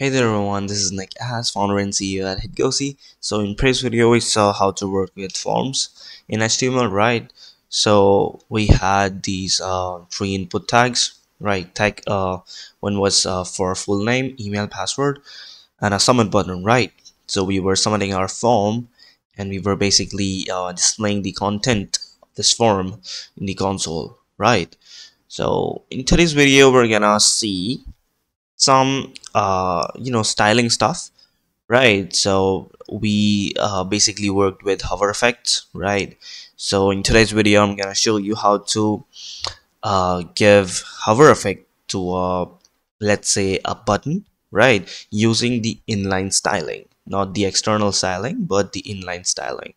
Hey there everyone, this is Nick as founder and CEO at Hitgoc. So in previous video we saw how to work with forms in HTML, right? So we had these uh, three input tags, right? Tag uh, one was uh, for full name, email, password, and a submit button, right? So we were submitting our form and we were basically uh, displaying the content of this form in the console, right? So in today's video we're gonna see some uh, you know styling stuff right? So we uh, basically worked with hover effects right? So in today's video I'm gonna show you how to uh, give hover effect to a let's say a button right? Using the inline styling not the external styling but the inline styling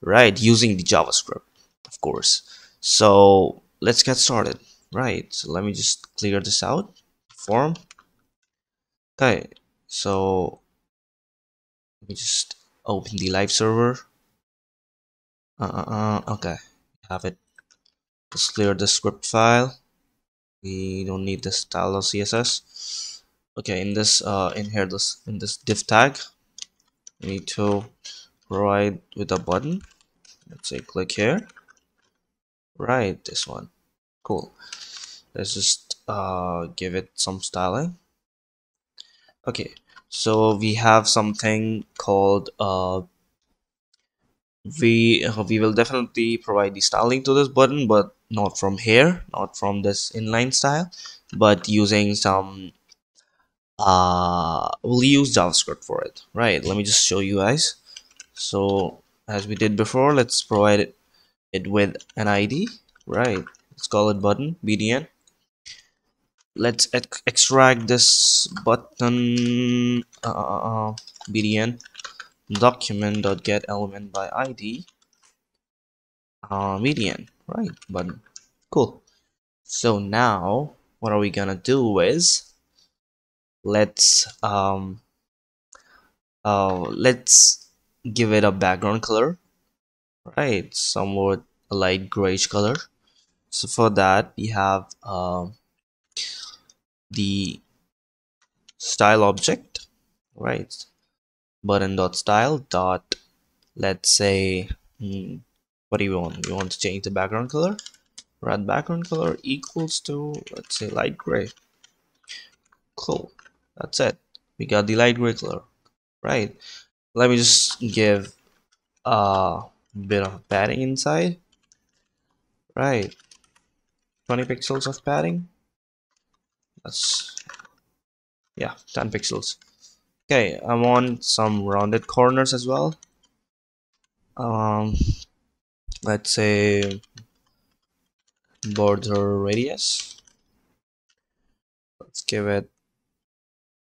right? Using the JavaScript of course. So let's get started right? So let me just clear this out form Okay, so let me just open the live server. Uh, uh, uh, okay, have it. Just clear the script file. We don't need the style CSS. Okay, in this, uh, in here, this in this div tag, we need to provide with a button. Let's say click here. Right, this one. Cool. Let's just uh give it some styling okay so we have something called uh, we uh, we will definitely provide the styling to this button but not from here not from this inline style but using some uh we'll use javascript for it. Right let me just show you guys. So as we did before let's provide it, it with an id right let's call it button btn let's ex extract this button uh, btn document dot get element by id uh, btn right button. Cool. So now what are we gonna do is let's um uh let's give it a background color. Right somewhat a light grayish color. So for that we have um the style object right? Button dot style dot let's say hmm, what do you want? You want to change the background color? Red background color equals to let's say light gray. Cool. That's it. We got the light gray color right? Let me just give a bit of padding inside right? 20 pixels of padding that's yeah 10 pixels. Okay I want some rounded corners as well. Um let's say border radius. Let's give it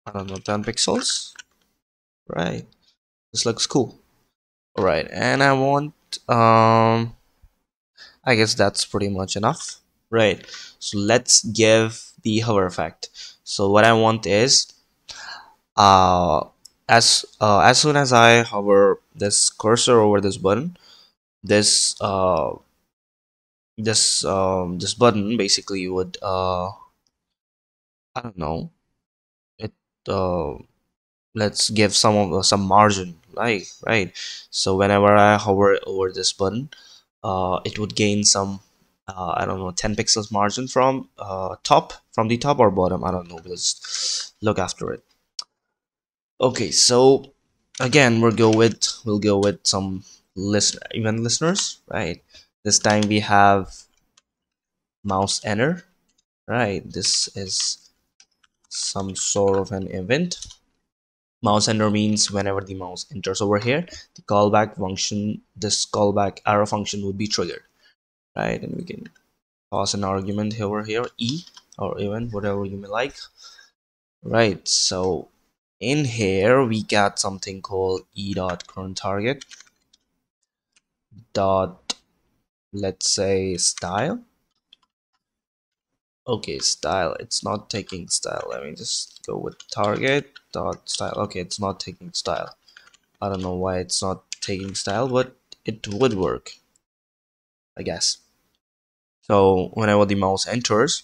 I don't know 10 pixels. Right. This looks cool. All right and I want um I guess that's pretty much enough right. So let's give the hover effect. So what I want is uh, as uh, as soon as I hover this cursor over this button this uh, this um, this button basically would uh, I don't know. It uh, let's give some of uh, some margin like right? So whenever I hover over this button uh, it would gain some uh, I don't know 10 pixels margin from uh, top from the top or bottom I don't know we'll just look after it. Okay so again we'll go with we'll go with some list event listeners right? This time we have mouse enter right? This is some sort of an event. Mouse enter means whenever the mouse enters over here the callback function this callback arrow function would be triggered right? And we can pass an argument over here e or even whatever you may like. Right so in here we got something called e dot current target dot let's say style. Okay style it's not taking style. Let me just go with target dot style. Okay it's not taking style. I don't know why it's not taking style but it would work I guess so whenever the mouse enters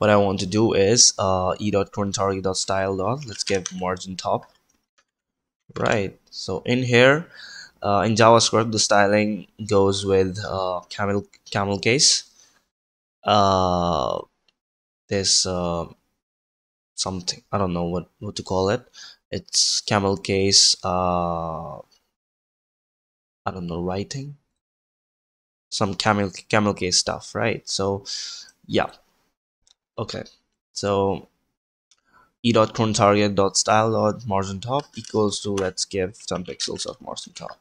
what I want to do is uh, e dot current target dot style dot let's give margin top. Right so in here uh, in JavaScript the styling goes with uh, camel camel case. Uh, this uh, something I don't know what what to call it. It's camel case uh, I don't know writing some camel camel case stuff right? So yeah. Okay. So e dot current target dot style dot margin top equals to let's give 10 pixels of margin top.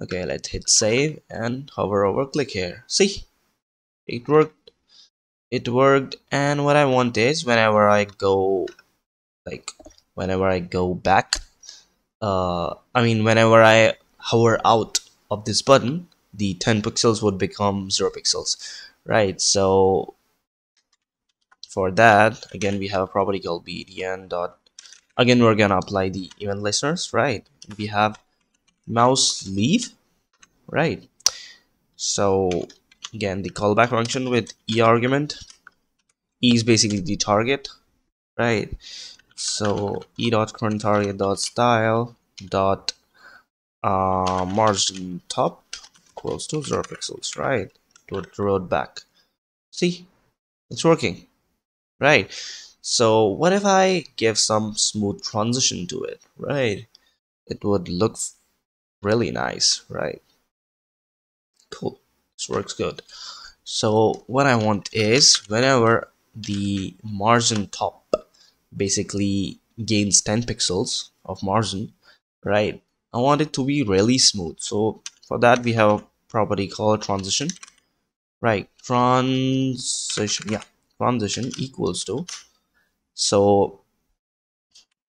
Okay let's hit save and hover over click here. See? It worked. It worked. And what I want is whenever I go like whenever I go back uh, I mean whenever I hover out of this button the 10 pixels would become 0 pixels right? So for that again we have a property called btn dot again we're gonna apply the event listeners right? We have mouse leave right? So again the callback function with e argument e is basically the target right? So e dot current target dot style dot uh, margin top equals to zero pixels right? To road back. See? It's working. Right. So what if I give some smooth transition to it right? It would look really nice right? Cool. This works good. So what I want is whenever the margin top basically gains 10 pixels of margin right? I want it to be really smooth. So for that we have a property called transition. Right transition yeah transition equals to so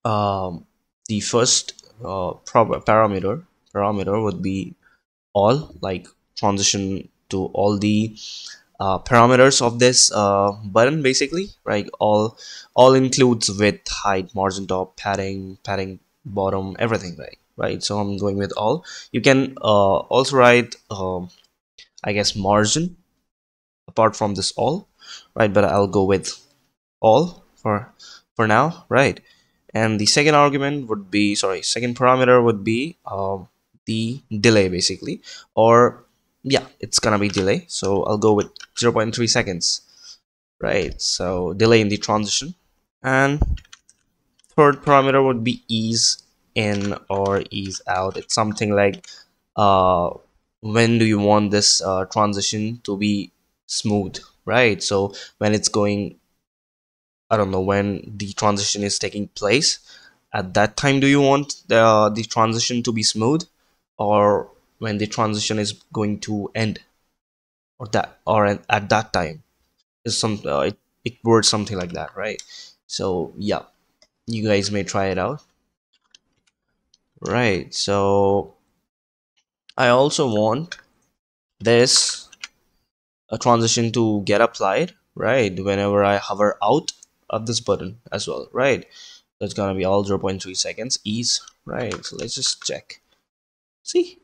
um, the first uh, parameter parameter would be all like transition to all the uh, parameters of this uh, button basically right? All all includes width height margin top padding padding bottom everything right right? So I'm going with all. You can uh, also write um, I guess margin apart from this all right? But I'll go with all for for now right? And the second argument would be sorry second parameter would be um, the delay basically. Or yeah it's gonna be delay. So I'll go with 0.3 seconds right? So delay in the transition. And third parameter would be ease in or ease out. It's something like uh when do you want this uh, transition to be smooth right? So when it's going i don't know when the transition is taking place at that time do you want the the transition to be smooth or when the transition is going to end? Or that or at that time. Is some uh, it, it words something like that right? So yeah. You guys may try it out right so i also want this a transition to get applied right whenever I hover out of this button as well right. That's gonna be all 0.3 seconds ease right so let's just check. See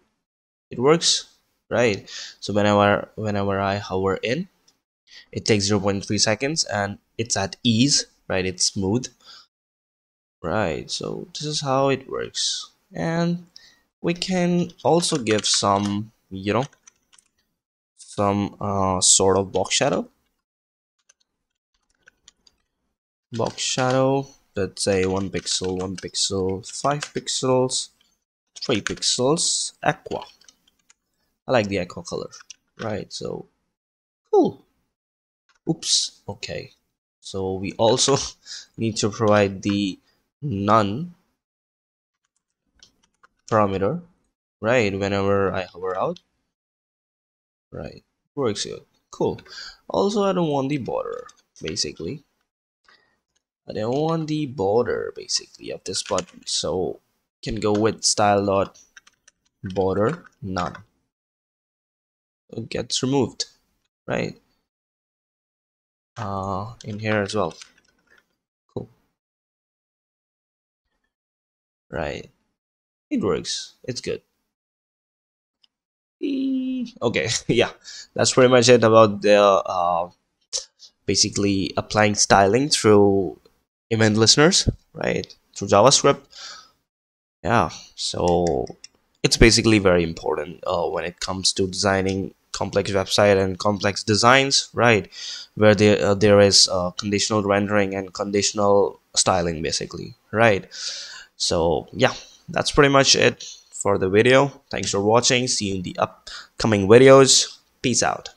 it works right. So whenever whenever I hover in it takes 0.3 seconds and it's at ease right it's smooth. Right so this is how it works and we can also give some you know some uh, sort of box shadow. Box shadow let's say one pixel one pixel five pixels three pixels aqua. I like the aqua color right? So cool. Oops okay. So we also need to provide the none parameter right whenever I hover out. Right works good. Cool. Also i don't want the border basically. I don't want the border basically of this button so can go with style dot border none. It gets removed right? Uh in here as well. Cool. Right it works. It's good. Okay. Yeah. That's pretty much it about the uh, basically applying styling through event listeners right? Through javascript. Yeah. So it's basically very important uh, when it comes to designing complex website and complex designs right? Where there uh, there is uh, conditional rendering and conditional styling basically right? So yeah that's pretty much it for the video. Thanks for watching. See you in the upcoming videos. Peace out